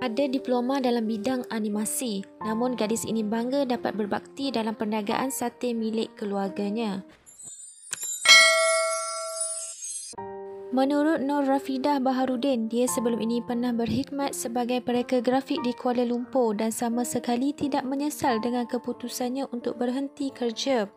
Ada diploma dalam bidang animasi, namun gadis ini bangga dapat berbakti dalam perniagaan sate milik keluarganya. Menurut Nur Rafidah Baharudin, dia sebelum ini pernah berkhidmat sebagai pereka grafik di Kuala Lumpur dan sama sekali tidak menyesal dengan keputusannya untuk berhenti kerja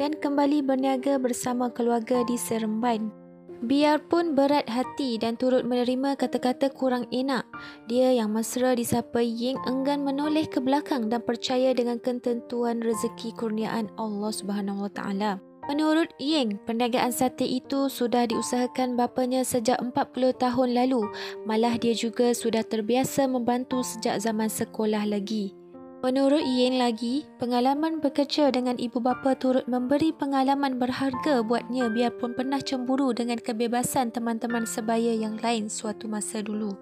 dan kembali berniaga bersama keluarga di Seremban. Biarpun berat hati dan turut menerima kata-kata kurang enak, dia yang mesra disapa Ying enggan menoleh ke belakang dan percaya dengan ketentuan rezeki kurniaan Allah Subhanahu Wa Taala. Menurut Ying, perniagaan sate itu sudah diusahakan bapanya sejak 40 tahun lalu. Malah dia juga sudah terbiasa membantu sejak zaman sekolah lagi. Menurut Ying lagi, pengalaman bekerja dengan ibu bapa turut memberi pengalaman berharga buatnya biarpun pernah cemburu dengan kebebasan teman-teman sebaya yang lain suatu masa dulu.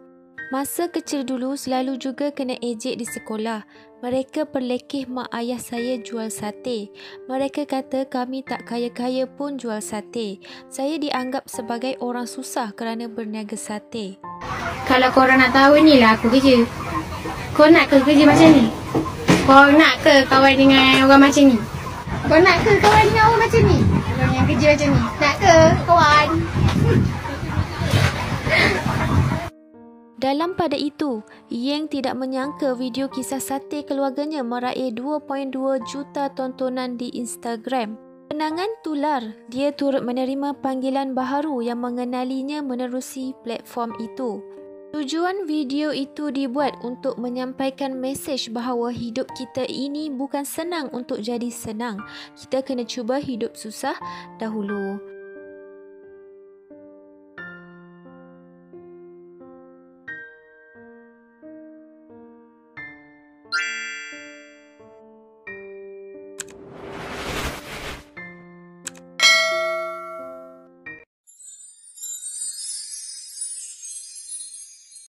Masa kecil dulu selalu juga kena ejek di sekolah. Mereka perlekeh mak ayah saya jual sate. Mereka kata kami tak kaya-kaya pun jual sate. Saya dianggap sebagai orang susah kerana berniaga sate. Kalau korang nak tahu ni lah aku kerja. Kau nak ke kerja macam ni? Kau nak ke kawan dengan orang macam ni? Kau nak ke kawan dengan orang macam ni? Orang yang kerja macam ni. Nak ke kawan? Dalam pada itu, Yeng tidak menyangka video kisah sate keluarganya meraih 2.2 juta tontonan di Instagram. Kenangan tular, dia turut menerima panggilan baharu yang mengenalinya menerusi platform itu. Tujuan video itu dibuat untuk menyampaikan mesej bahawa hidup kita ini bukan senang untuk jadi senang. Kita kena cuba hidup susah dahulu.